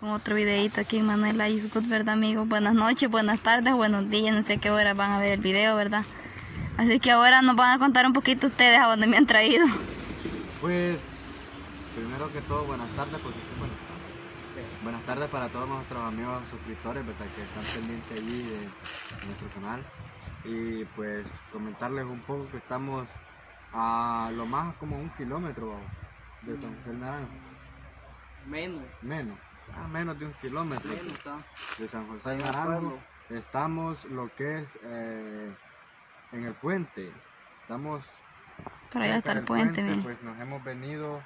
Con otro videito aquí en Manuel Good, ¿verdad amigos? Buenas noches, buenas tardes, buenos días, no sé qué hora van a ver el video, ¿verdad? Así que ahora nos van a contar un poquito ustedes a dónde me han traído. Pues, primero que todo, buenas tardes, porque bueno, buenas tardes para todos nuestros amigos suscriptores, ¿verdad? Que están pendientes allí de, nuestro canal. Y pues comentarles un poco que estamos a lo más como un kilómetro de San José Naranjo. Menos. Menos a menos de un kilómetro de San José de Naranjo. Estamos lo que es eh, en el puente. Estamos para allá está el puente, Pues nos hemos venido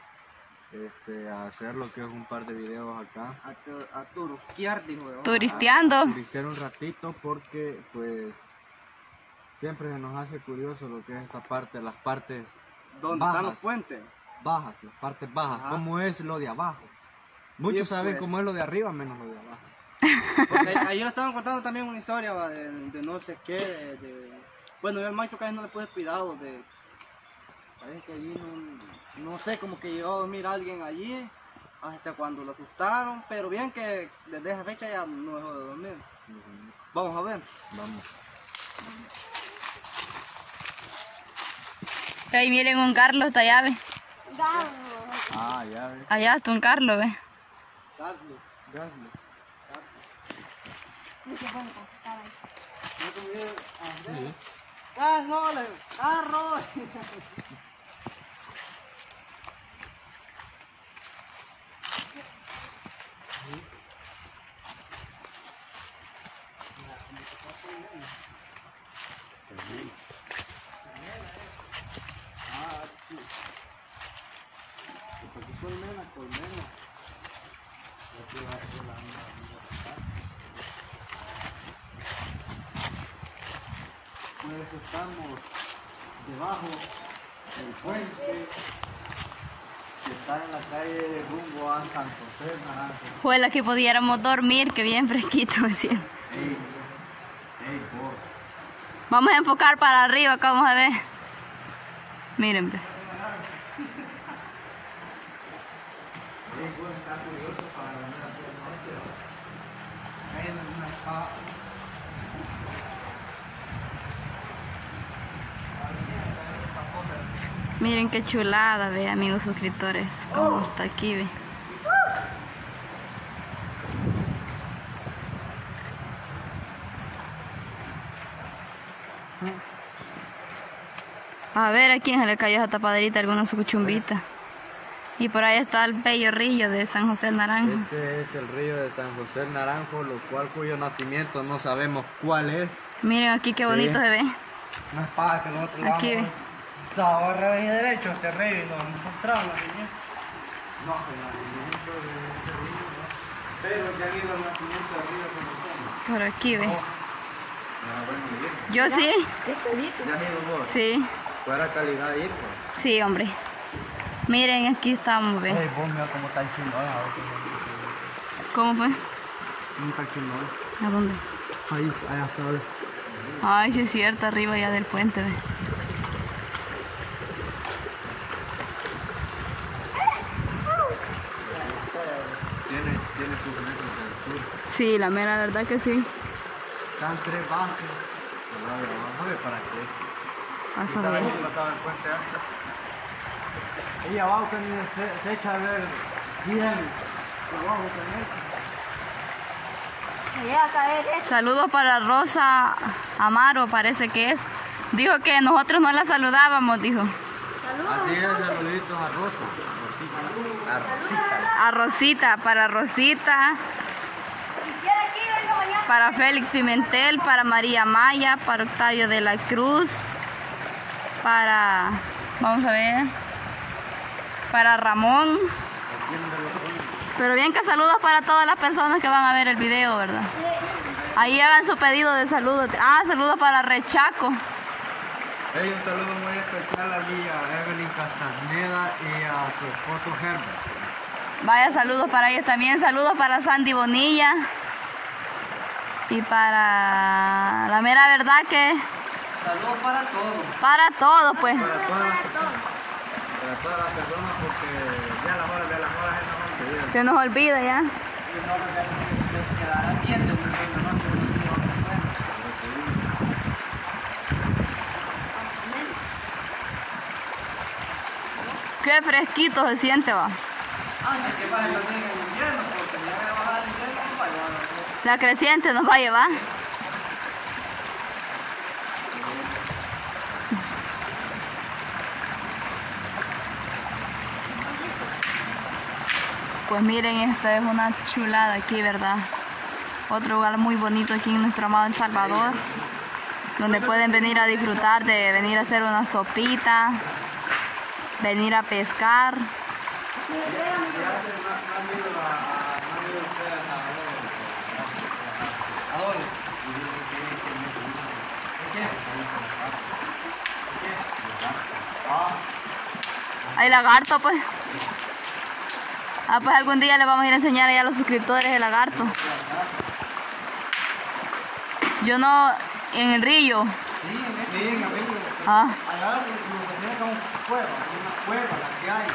este, a hacer lo que es un par de videos acá. A, a turistear, Turisteando. A turistear un ratito porque pues siempre se nos hace curioso lo que es esta parte, las partes ¿Dónde bajas, están los puentes? Bajas, las partes bajas. ¿Cómo es lo de abajo? Muchos saben pues. cómo es lo de arriba, menos lo de abajo. Porque lo estaban contando también una historia de, no sé qué. De, bueno, yo al macho casi no le puse cuidado. De, parece que allí no, no sé, como que llegó a dormir alguien allí hasta cuando lo asustaron. Pero bien que desde esa fecha ya no dejó de dormir. Vamos a ver. Vamos. Ahí miren un Carlos, esta llave. Ah, llave. Allá está un Carlos, ve. Carro, carro. Ah, sí. Colmena, colmena. Pues estamos debajo del puente que está en la calle rumbo a San José Naranjo. Fue la que pudiéramos dormir, que bien fresquito decía. Vamos a enfocar para arriba, acá vamos a ver. Miren. Pues. Miren qué chulada, ve, amigos suscriptores, cómo está aquí, ve. A ver a quién se le cayó esa tapaderita, alguna su cuchumbita. Y por ahí está el bello río de San José del Naranjo. Este es el río de San José del Naranjo, lo cual cuyo nacimiento no sabemos cuál es. Miren aquí qué bonito se ve. Una espada que nosotros Aquí ve. Estaba y derecho, este río y nos encontramos No, el nacimiento de este río no. Pero ya ha habido el nacimiento del río San Por aquí ve. Oh. Yo sí. ¿Ya has ido vos? Sí. Fuera calidad ir, pues. Sí, hombre. Miren, aquí estamos, ve. Hey, vos mira cómo está el chingón. ¿Cómo fue? ¿Cómo está el chingón? ¿A dónde? Ahí, allá está. Ay, sí es cierto, arriba ya del puente, ve. Sí, la mera verdad que sí. Están tres bases. Vamos a ver para qué. Vas a ver. Y abajo también se, se echa a ver bien. Abajo también. Saludos para Rosa Amaro, parece que es. Dijo que nosotros no la saludábamos, dijo. Así es, saluditos a Rosa. Rosita. A Rosita. A Rosita, para Rosita para Félix Pimentel, para María Maya, para Octavio de la Cruz, para, vamos a ver, para Ramón. Pero bien que saludos para todas las personas que van a ver el video, ¿verdad? Ahí hagan su pedido de saludos. Ah, saludos para Rechaco. Hey, un saludo muy especial allí a Evelyn Castaneda y a su esposo Herbert. Vaya saludos para ellos también. Saludos para Sandy Bonilla. Y para la mera verdad que... Saludos para todos. Para todos, pues. Para todas las personas. Para todas las personas porque ya las horas de las horas se nos olvida. Se nos olvida ya. Qué fresquito se siente, va. La creciente nos va a llevar. Pues miren, esta es una chulada aquí, ¿verdad? Otro lugar muy bonito aquí en nuestro amado El Salvador, donde pueden venir a disfrutar de venir a hacer una sopita, venir a pescar. Hay lagarto, pues. Ah, pues algún día les vamos a ir a enseñar allá a los suscriptores el lagarto. Yo no, en el río. Sí, en amigo. Ah, Allá son cuevas, una cueva la que hay.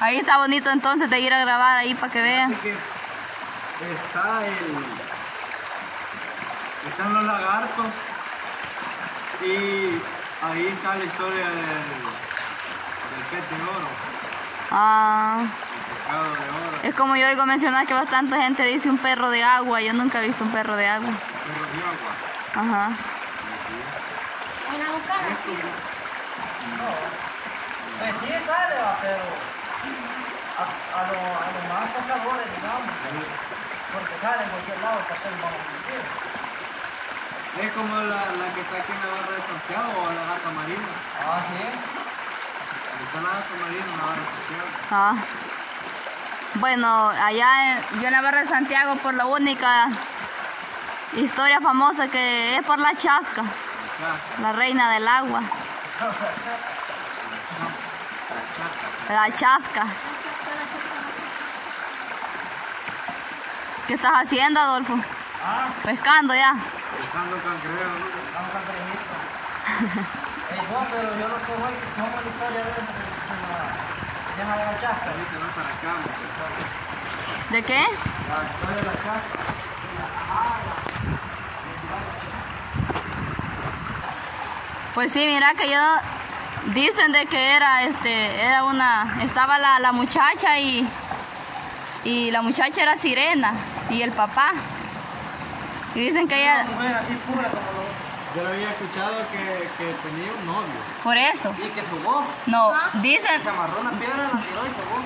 ahí está bonito entonces de ir a grabar ahí para que vean. Está el. Están los lagartos. Y ahí está la historia del, del pez de oro, Ah, el pescado de oro, es como yo oigo mencionar que bastante gente dice un perro de agua. Yo nunca he visto un perro de agua. perro de agua. Ajá. Pues sí sale, va, pero a, a, lo, a lo más pescadores, digamos, porque sale en cualquier lado, meter. Es como la, la que está aquí en la barra de Santiago o la gata marina. Ah, sí. Está la gata marina en la barra de Santiago. Ah. Bueno, allá en- yo en la barra de Santiago por la única historia famosa que es por la chasca, La chaca, la reina del agua, la chasca. ¿Qué estás haciendo, Adolfo? Ah, Pescando ya. Buscando cangrejo, ¿no? Buscando cangrejito. Ey, no, pero yo lo que voy, como la historia de la llama de la chaca. Dice, no para acá. ¿De qué? La historia de la chaca. Pues sí, mira que yo dicen de que era este era una estaba la, la muchacha y y la muchacha era sirena y el papá. Y dicen que ella Una mujer así pura como lo... Yo había escuchado que, que tenía un novio. por eso. Y que subó. No, dicen Se amarró una piedra, la tiró y subó.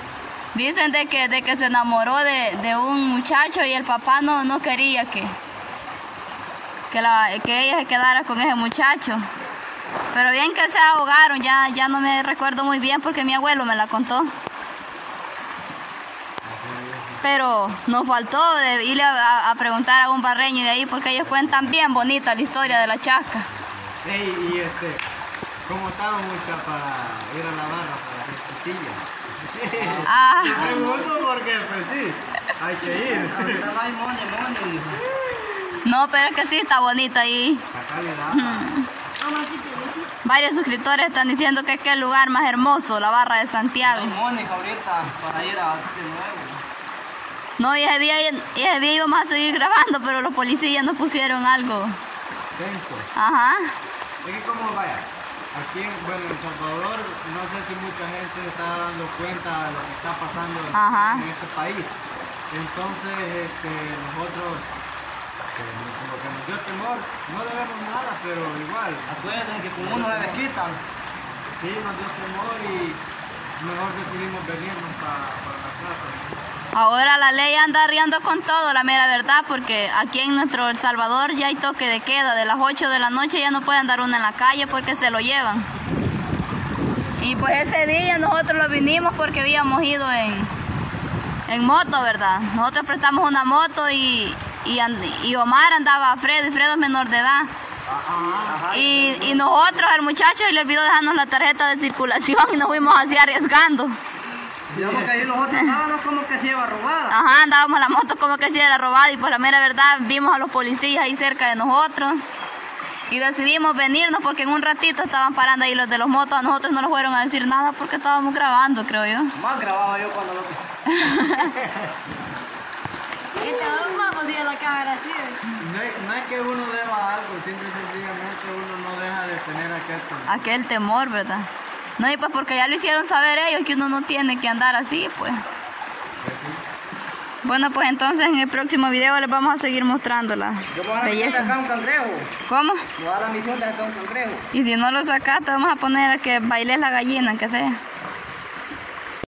dicen de que de que se enamoró de, de un muchacho y el papá no no quería que que, la, que ella se quedara con ese muchacho. Pero bien que se ahogaron, ya, ya no me recuerdo muy bien porque mi abuelo me la contó. Pero nos faltó de irle a, a preguntar a un barreño de ahí porque ellos cuentan bien bonita la historia de la chasca. Ey, y este, ¿cómo estaba mucha para ir a la barra para hacer cosillas? Ah. Yo pregunto porque, pues sí, hay que ir. No, pero es que sí está bonita ahí. Acá le da. Varios suscriptores están diciendo que es que el lugar más hermoso, la barra de Santiago. Mónica ahorita para ir a de nuevo. No, y ese día, ese día íbamos a seguir grabando, pero los policías nos pusieron algo. Tenso. Ajá. Es que como vaya, aquí en, bueno, en Salvador, no sé si mucha gente se está dando cuenta de lo que está pasando en- Ajá. en este país. Entonces, este, nosotros, como que nos dio temor, no debemos nada, pero igual. Acuérdense que como uno le quitan. Sí, nos dio temor y mejor decidimos venirnos para, la casa. Ahora la ley anda arriando con todo, la mera verdad, porque aquí en nuestro El Salvador ya hay toque de queda. De las 8 de la noche ya no puede andar uno en la calle porque se lo llevan. Y pues ese día nosotros lo vinimos porque habíamos ido en, en moto, ¿verdad? Nosotros prestamos una moto y, y, Omar andaba a Fredo, y es menor de edad. Y, y nosotros, el muchacho, y le olvidó dejarnos la tarjeta de circulación y nos fuimos así arriesgando. Digamos que ahí nosotros estábamos como que se iba robada. Ajá, andábamos la moto como que si era robada y pues la mera verdad vimos a los policías ahí cerca de nosotros y decidimos venirnos porque en un ratito estaban parando ahí los de los motos, a nosotros no nos fueron a decir nada porque estábamos grabando, creo yo. Más grababa yo cuando lo la cámara así. No es, no es que uno deba algo, simple y sencillamente uno no deja de tener aquel temor. Aquel temor, ¿verdad? No, y pues porque ya lo hicieron saber ellos que uno no tiene que andar así, pues. Pues. Bueno, pues entonces en el próximo video les vamos a seguir mostrando la Yo me voy a belleza. sacar un cangrejo. ¿Cómo? Me voy a la misión de sacar un cangrejo. Y si no lo sacaste, vamos a poner a que bailes la gallina, que sea.